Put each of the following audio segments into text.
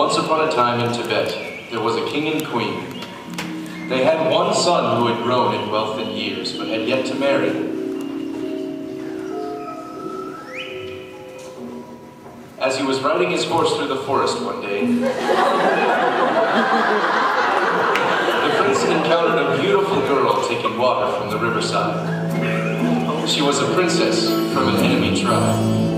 Once upon a time in Tibet, there was a king and queen. They had one son who had grown in wealth and years, but had yet to marry. As he was riding his horse through the forest one day, the prince encountered a beautiful girl taking water from the riverside. She was a princess from an enemy tribe.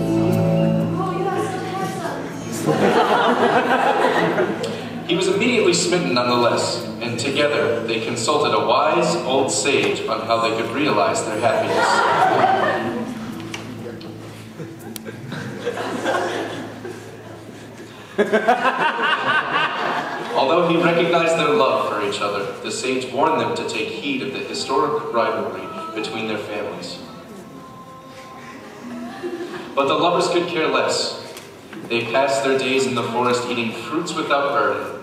he was immediately smitten nonetheless, and together they consulted a wise old sage on how they could realize their happiness. Although he recognized their love for each other, the sage warned them to take heed of the historic rivalry between their families. But the lovers could care less. They passed their days in the forest eating fruits without burden.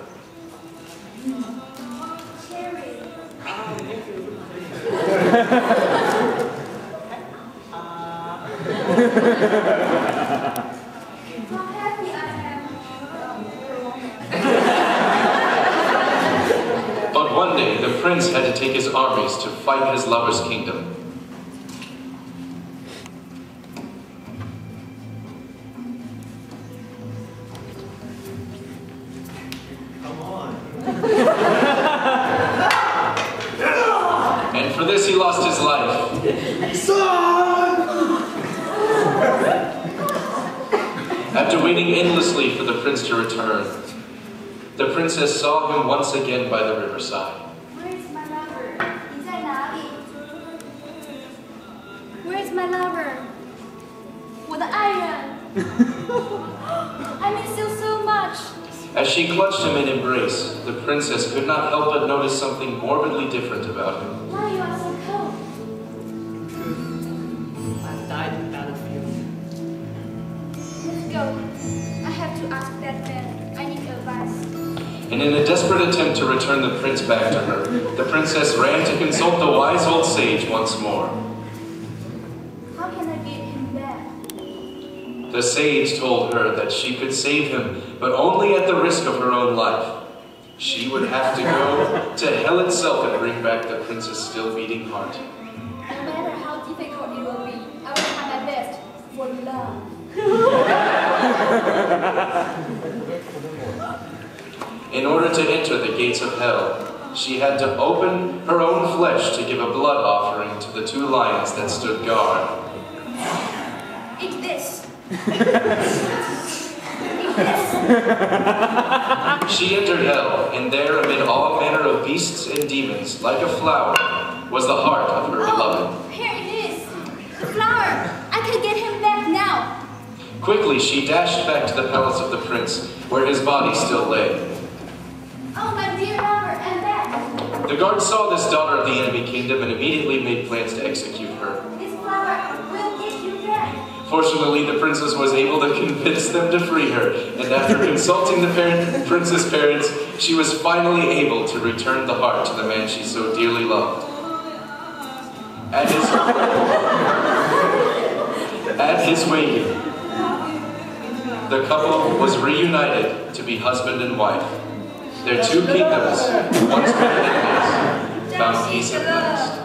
but one day, the prince had to take his armies to fight his lover's kingdom. and for this he lost his life. Son! After waiting endlessly for the prince to return, the princess saw him once again by the riverside. Where's my lover? 你在哪里? Where's my lover? 我的爱人. As she clutched him in embrace, the princess could not help but notice something morbidly different about him. Why are you are so cold? I've died in the battlefield. Let's go. I have to ask that man. I need advice. And in a desperate attempt to return the prince back to her, the princess ran to consult the wise old sage once more. How can I get him back? The sage told her that she could save him, but only at the risk of her own life. She would have to go to hell itself and bring back the prince's still beating heart. No matter how difficult it will be, I will try my best for love. In order to enter the gates of hell, she had to open her own flesh to give a blood offering to the two lions that stood guard. Eat this. She entered hell, and there, amid all manner of beasts and demons, like a flower, was the heart of her oh, beloved. Oh, here it is. The flower. I can get him back now. Quickly, she dashed back to the palace of the prince, where his body still lay. Oh, my dear lover, I'm back. The guards saw this daughter of the enemy kingdom and immediately made plans to execute her. This flower will get you back. Fortunately, the princess was able to convince them to free her, and after consulting the parent, prince's parents, she was finally able to return the heart to the man she so dearly loved. At his, at his wedding, the couple was reunited to be husband and wife. Their two kingdoms, once been enemies, found peace at last.